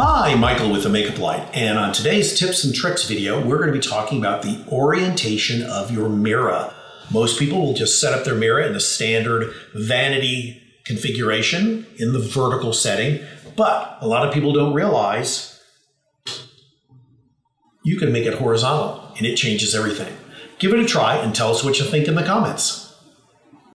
Hi, Michael with the Makeup Light, and on today's tips and tricks video, we're going to be talking about the orientation of your mirror. Most people will just set up their mirror in the standard vanity configuration in the vertical setting, but a lot of people don't realize you can make it horizontal and it changes everything. Give it a try and tell us what you think in the comments.